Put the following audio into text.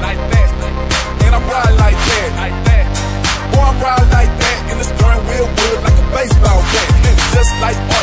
like that. And I'm riding like that. Boy, I'm riding like that. And it's steering wheel wood like a baseball bat. Just like that.